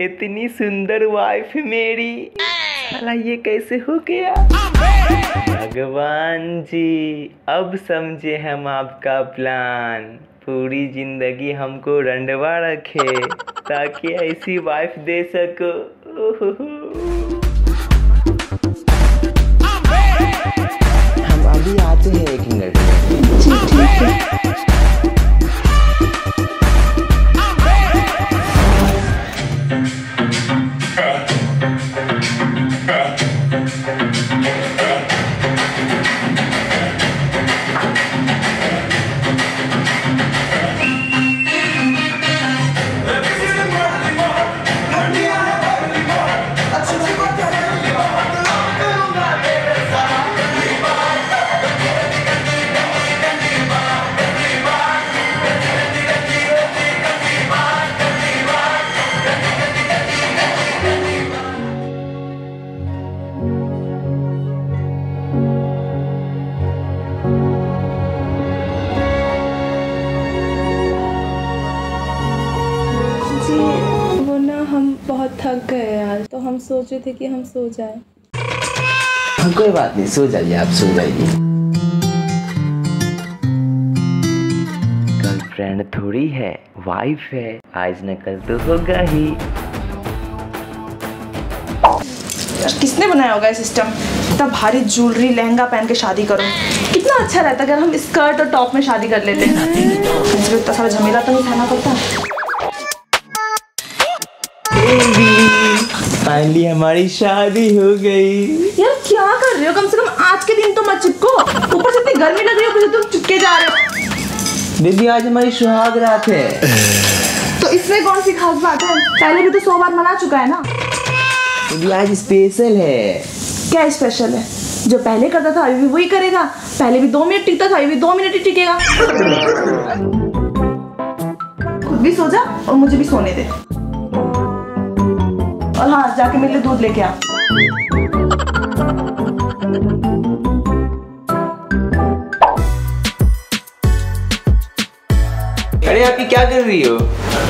इतनी सुंदर वाइफ मेरी। साला ये कैसे हो गया? भगवान जी अब समझे हम आपका प्लान पूरी ज़िंदगी हमको रंडवा रखे ताकि ऐसी वाइफ दे सको। हम अभी आते हैं एक मिनट में। हम सोच रहे थे कि हम सो जाए। हाँ, कोई बात नहीं सो जाइए आप सो जाइए। गर्लफ्रेंड थोड़ी है वाइफ है आज न कल तो होगा ही। यार किसने बनाया होगा ये सिस्टम इतना भारी ज्वेलरी लहंगा पहन के शादी करो। कितना अच्छा रहता अगर हम स्कर्ट और टॉप में शादी कर लेते। मुझे इतना सारा झमेला तो नहीं खाना पड़ता। फाइनली हमारी शादी हो गई। यार क्या कर रहे हो? कम से कम आज के दिन तो मत चिपको। ऊपर से इतनी गर्मी लग रही है ऊपर से तुम चिपके जा रहे हो। दीदी आज हमारी सुहाग रात है। तो इसमें कौन सी खास बात है? पहले भी तो सौ बार मना चुका है ना? दीदी आज स्पेशल है। क्या स्पेशल है? जो पहले करता था अभी भी वही करेगा। पहले भी दो मिनट टिकता था अभी भी दो मिनट ही टिकेगा। खुद भी सो जा और मुझे भी सोने दे। और हाँ जाके मेरे लिए दूध लेके आ। अरे आप ये क्या कर रही हो?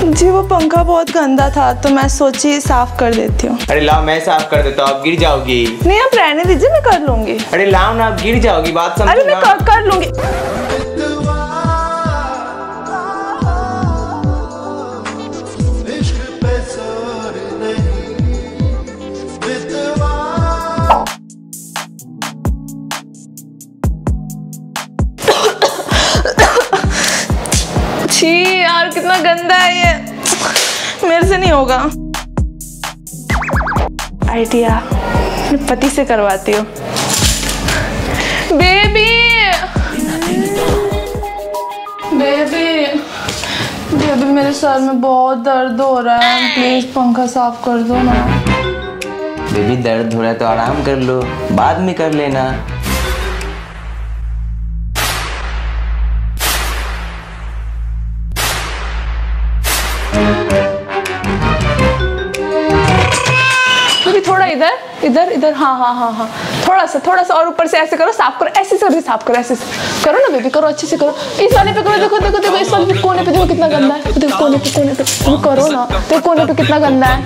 जी वो पंखा बहुत गंदा था तो मैं सोची साफ़ कर देती हूँ। अरे लाओ मैं साफ़ कर देता हूँ आप गिर जाओगी। नहीं आप रहने दीजिए मैं कर लूँगी। अरे लाओ ना आप गिर जाओगी बात समझ अरे मैं कर, कर लूँगी। गंदा है ये। मेरे से नहीं होगा। आइडिया मैं पति से करवाती हूँ। बेबी बेबी बेबी मेरे सर में बहुत दर्द हो रहा है। प्लीज़ पंखा साफ़ कर दो ना। बेबी दर्द हो रहा है तो आराम कर लो। बाद में कर लेना। इधर इधर हाँ हाँ हाँ हाँ। थोड़ा सा थोड़ा सा और ऊपर से ऐसे करो साफ़ करो ऐसे से भी साफ़ करो ऐसे से। करो ना बेबी करो अच्छे से करो। इस वाले पे करो देखो देखो देखो इस वाले पे कोने पे देखो कितना गंदा है। देखो कोने पे कोने पे। देखो करो ना देखो कोने पे कितना गंदा है।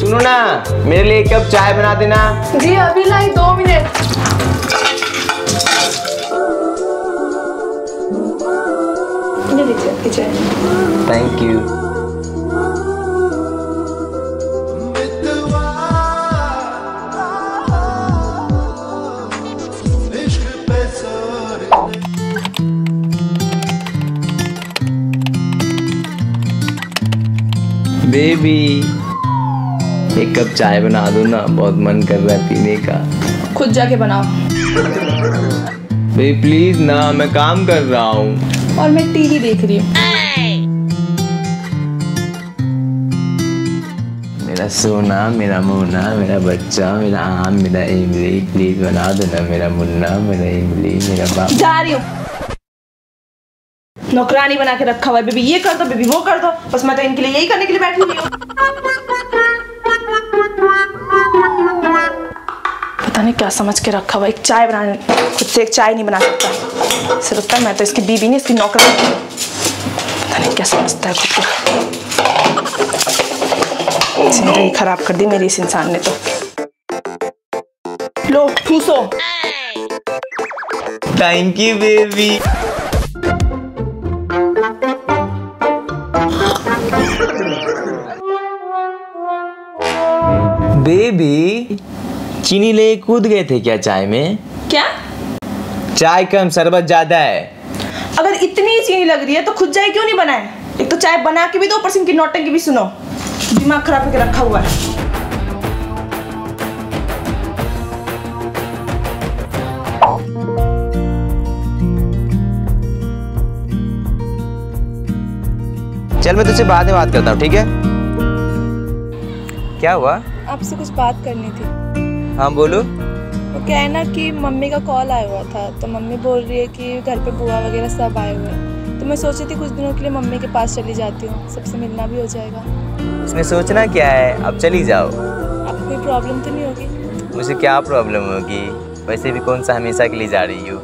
सुनो ना मेरे लिए एक कप चाय बना देना। जी अभी लाई दो मिनट। आपकी थैंक यू बेबी एक कप चाय बना दो ना बहुत मन कर रहा है पीने का। खुद जाके बनाओ। बेबी प्लीज़ ना मैं काम कर रहा हूँ। और मैं टीवी देख रही हूँ। मेरा सोना मेरा मुन्ना मेरा बच्चा मेरा आम मेरा इमली प्लीज़ बना दो ना मेरा मुन्ना मेरा इमली मेरा बाप। जा रही हूँ। नौकरानी बना के रखा हुआ है बेबी ये कर दो बेबी वो कर दो। बस मैं तो इनके लिए यही करने के लिए बैठी हुई हूँ। पता नहीं क्या समझ के रखा हुआ एक चाय बनाने खुद से एक चाय नहीं बना सकता। इसे लगता है मैं तो इसकी बीबी नहीं इसकी नौकर पता नहीं क्या समझता है खुद को। ज़िंदगी खराब कर दी मेरी इस इंसान ने तो। लो ठूसो। थैंक यू बेबी बेबी चीनी ले कूद गए थे क्या चाय में? क्या? चाय कम शरबत ज़्यादा है। अगर इतनी चीनी लग रही है तो खुद चाय क्यों नहीं बनाए? एक तो चाय बना के भी दो ऊपर से इनकी नौटंकी भी सुनो। दिमाग खराब करके रखा हुआ है। चल मैं तुझसे बाद में बात करता हूँ ठीक है? क्या हुआ? आपसे कुछ बात करनी थी। हाँ बोलो। वो क्या है ना कि मम्मी का कॉल आया हुआ था तो मम्मी बोल रही है कि घर पे बुआ वगैरह सब आए हुए हैं। तो मैं सोची थी कुछ दिनों के लिए मम्मी के पास चली जाती हूँ सबसे मिलना भी हो जाएगा। इसमें सोचना क्या है? अब चली जाओ। आपको कोई प्रॉब्लम तो नहीं होगी? मुझे क्या प्रॉब्लम होगी? वैसे भी कौन सा हमेशा के लिए जा रही हूँ?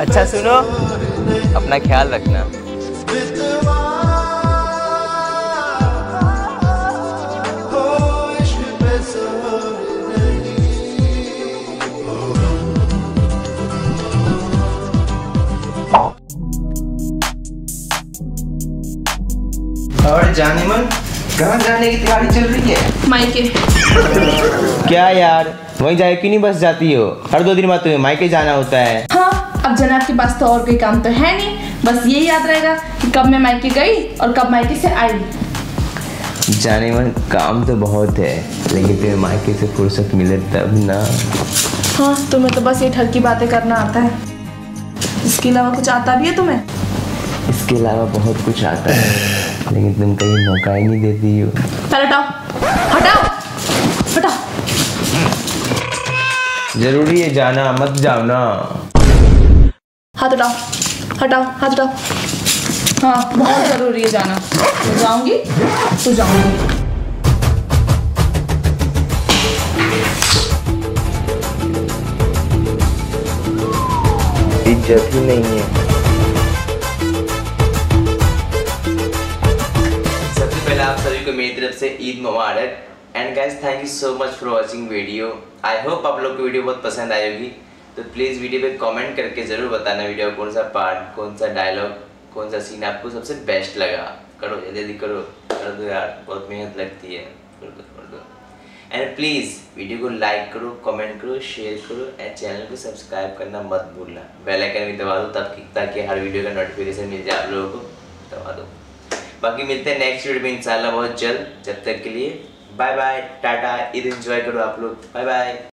अच्छा सुनो। अपना ख्याल रखना। और जाने मन कहाँ जाने की तैयारी चल रही है? मायके। क्या यार वहीं जाए क्यों नहीं बस जाती हो? हर दो दिन बाद तुम्हें मायके जाना होता है। हाँ अब जनाब के पास तो और कोई काम तो है नहीं। बस ये याद रहेगा कि कब मैं मायके गई और कब मायके से आई। जाने मन काम तो बहुत है लेकिन तुम्हें मायके से फुर्सत मिले तब ना। हाँ तुम्हें तो बस ये ठर की बातें करना आता है। इसके अलावा कुछ आता भी है तुम्हें? इसके अलावा बहुत कुछ आता है। लेकिन तुम कहीं मौका ही नहीं देती हो। पहले हटाओ। हटाओ। हटाओ ज़रूरी है जाना मत जाओ ना। हाथ हटाओ हटाओ हाथ हटाओ हाँ बहुत ज़रूरी है जाना। तो जाऊँगी तो जाऊँगी। इज़्ज़त ही नहीं है। मेरी तरफ़ से ईद मुबारक। And guys thank you so much for watching video I hope आप लोग को वीडियो बहुत पसंद आई होगी। तो प्लीज़ वीडियो पे कमेंट करके ज़रूर बताना वीडियो कौन सा पार्ट कौन सा डायलॉग कौन सा सीन आपको सबसे बेस्ट लगा। करो जल्दी करो। कर दो यार, बहुत मेहनत लगती है। कर दो कर दो एंड प्लीज़ वीडियो को लाइक करो कमेंट करो शेयर करो एंड चैनल को सब्सक्राइब करना मत भूलना। बेल आइकन भी दबा दो, तब ताकि हर वीडियो का नोटिफिकेशन मिल जाए आप लोगों को। दबा दो। बाकी मिलते हैं नेक्स्ट वीडियो में, इंशाल्लाह बहुत जल्द, जब तक के लिए bye bye tata, Eid enjoy करो आप लोग बाय बाय